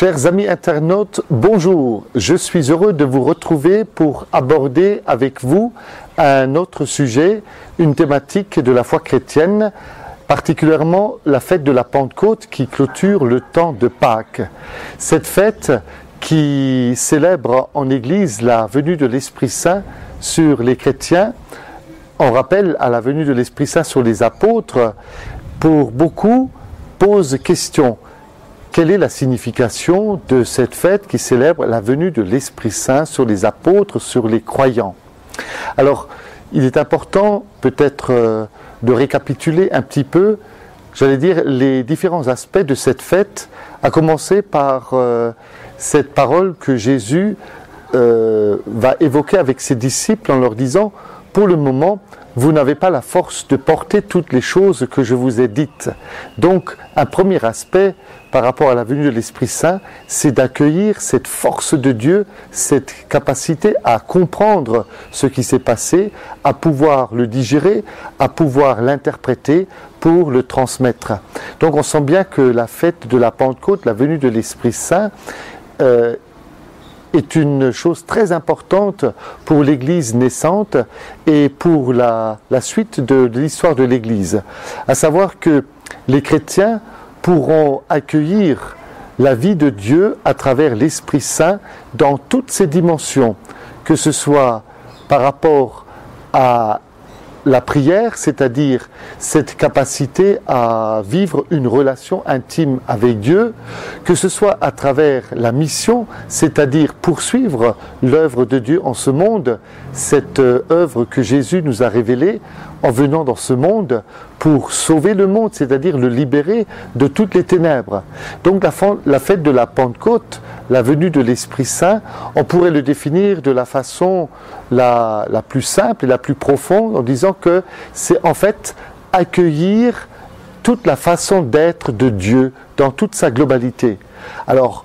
Chers amis internautes, bonjour. Je suis heureux de vous retrouver pour aborder avec vous un autre sujet, une thématique de la foi chrétienne, particulièrement la fête de la Pentecôte qui clôture le temps de Pâques. Cette fête qui célèbre en Église la venue de l'Esprit Saint sur les chrétiens, on rappelle à la venue de l'Esprit Saint sur les apôtres, pour beaucoup pose question quelle est la signification de cette fête qui célèbre la venue de l'Esprit Saint sur les apôtres, sur les croyants? Alors, il est important peut-être euh, de récapituler un petit peu, j'allais dire, les différents aspects de cette fête, à commencer par euh, cette parole que Jésus euh, va évoquer avec ses disciples en leur disant, pour le moment, vous n'avez pas la force de porter toutes les choses que je vous ai dites. Donc, un premier aspect par rapport à la venue de l'Esprit Saint, c'est d'accueillir cette force de Dieu, cette capacité à comprendre ce qui s'est passé, à pouvoir le digérer, à pouvoir l'interpréter pour le transmettre. Donc on sent bien que la fête de la Pentecôte, la venue de l'Esprit Saint, euh, est une chose très importante pour l'Église naissante et pour la, suite de, l'histoire de l'Église. À savoir que les chrétiens pourront accueillir la vie de Dieu à travers l'Esprit Saint dans toutes ses dimensions, que ce soit par rapport à la prière, c'est-à-dire cette capacité à vivre une relation intime avec Dieu, que ce soit à travers la mission, c'est-à-dire poursuivre l'œuvre de Dieu en ce monde, cette euh, œuvre que Jésus nous a révélée en venant dans ce monde pour sauver le monde, c'est-à-dire le libérer de toutes les ténèbres. Donc la, fête de la Pentecôte, la venue de l'Esprit Saint, on pourrait le définir de la façon la, plus simple et la plus profonde en disant que c'est en fait accueillir toute la façon d'être de Dieu dans toute sa globalité. Alors,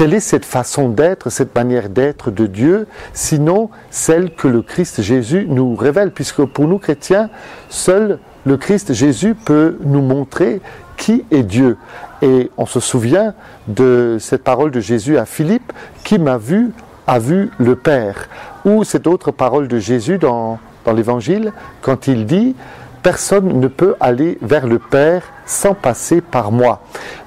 quelle est cette façon d'être, cette manière d'être de Dieu, sinon celle que le Christ Jésus nous révèle, puisque pour nous chrétiens, seul le Christ Jésus peut nous montrer qui est Dieu. Et on se souvient de cette parole de Jésus à Philippe, qui m'a vu, a vu le Père. Ou cette autre parole de Jésus dans, dans l'Évangile, quand il dit, personne ne peut aller vers le Père sans passer par moi.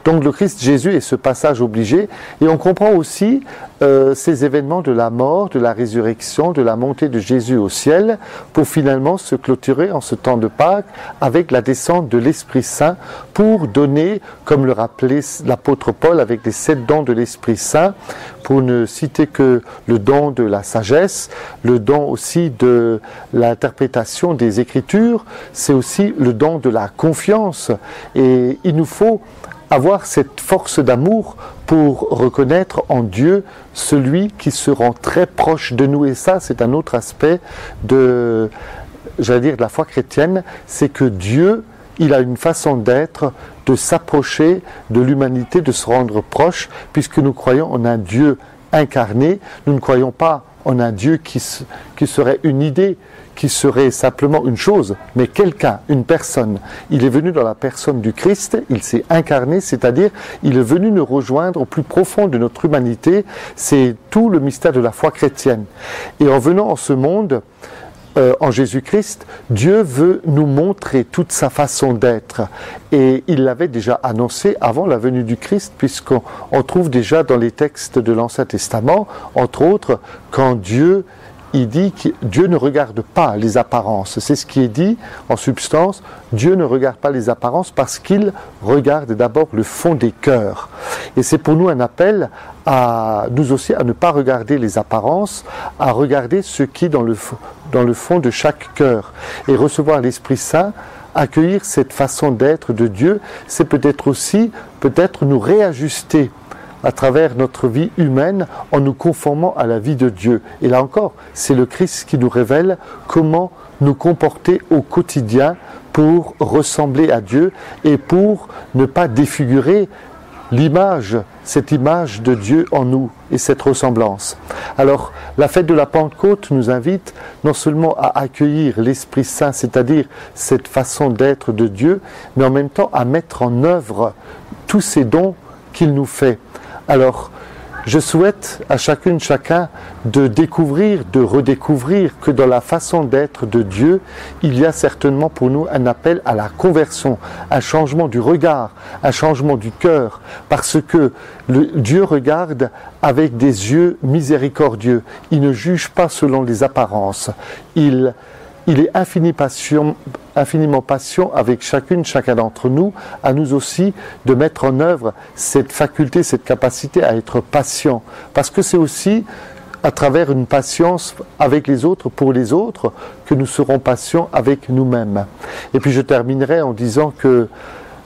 Donc le Christ Jésus est ce passage obligé et on comprend aussi euh, ces événements de la mort, de la résurrection, de la montée de Jésus au ciel pour finalement se clôturer en ce temps de Pâques avec la descente de l'Esprit Saint pour donner, comme le rappelait l'apôtre Paul avec les sept dons de l'Esprit Saint, pour ne citer que le don de la sagesse, le don aussi de l'interprétation des Écritures, c'est aussi le don de la confiance et il nous faut avoir cette force d'amour pour reconnaître en Dieu celui qui se rend très proche de nous. Et ça, c'est un autre aspect de, de la foi chrétienne, c'est que Dieu, il a une façon d'être, de s'approcher de l'humanité, de se rendre proche, puisque nous croyons en un Dieu incarné. Nous ne croyons pas en un Dieu qui, qui serait une idée, qui serait simplement une chose, mais quelqu'un, une personne. Il est venu dans la personne du Christ, il s'est incarné, c'est-à-dire il est venu nous rejoindre au plus profond de notre humanité. C'est tout le mystère de la foi chrétienne. Et en venant en ce monde, euh, en Jésus-Christ, Dieu veut nous montrer toute sa façon d'être. Et il l'avait déjà annoncé avant la venue du Christ, puisqu'on trouve déjà dans les textes de l'Ancien Testament, entre autres, quand Dieu il dit que Dieu ne regarde pas les apparences. C'est ce qui est dit en substance. Dieu ne regarde pas les apparences parce qu'il regarde d'abord le fond des cœurs. Et c'est pour nous un appel à nous aussi à ne pas regarder les apparences, à regarder ce qui est dans le, fond de chaque cœur. Et recevoir l'Esprit Saint, accueillir cette façon d'être de Dieu, c'est peut-être aussi peut-être nous réajuster à travers notre vie humaine en nous conformant à la vie de Dieu. Et là encore, c'est le Christ qui nous révèle comment nous comporter au quotidien pour ressembler à Dieu et pour ne pas défigurer l'image, cette image de Dieu en nous et cette ressemblance. Alors, la fête de la Pentecôte nous invite non seulement à accueillir l'Esprit Saint, c'est-à-dire cette façon d'être de Dieu, mais en même temps à mettre en œuvre tous ces dons qu'il nous fait Alors, je souhaite à chacune, chacun de découvrir, de redécouvrir que dans la façon d'être de Dieu, il y a certainement pour nous un appel à la conversion, un changement du regard, un changement du cœur, parce que Dieu regarde avec des yeux miséricordieux. Il ne juge pas selon les apparences. Il il est infiniment patient avec chacune, chacun d'entre nous, à nous aussi de mettre en œuvre cette faculté, cette capacité à être patient. Parce que c'est aussi à travers une patience avec les autres, pour les autres, que nous serons patients avec nous-mêmes. Et puis je terminerai en disant que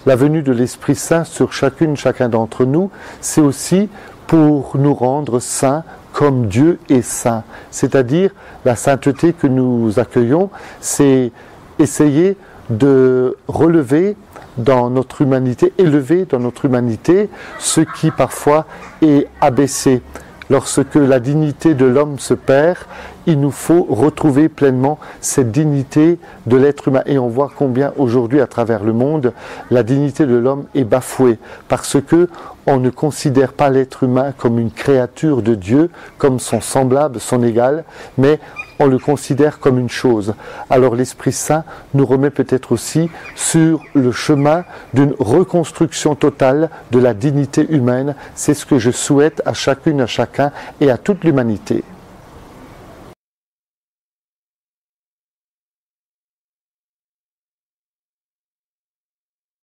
la venue de l'Esprit Saint sur chacune, chacun d'entre nous, c'est aussi pour nous rendre saints comme Dieu est saint. C'est-à-dire la sainteté que nous accueillons, c'est essayer de relever dans notre humanité, élever dans notre humanité ce qui parfois est abaissé. Lorsque la dignité de l'homme se perd, il nous faut retrouver pleinement cette dignité de l'être humain. Et on voit combien aujourd'hui à travers le monde, la dignité de l'homme est bafouée parce que on ne considère pas l'être humain comme une créature de Dieu, comme son semblable, son égal, mais on le considère comme une chose. Alors l'Esprit Saint nous remet peut-être aussi sur le chemin d'une reconstruction totale de la dignité humaine. C'est ce que je souhaite à chacune, à chacun et à toute l'humanité.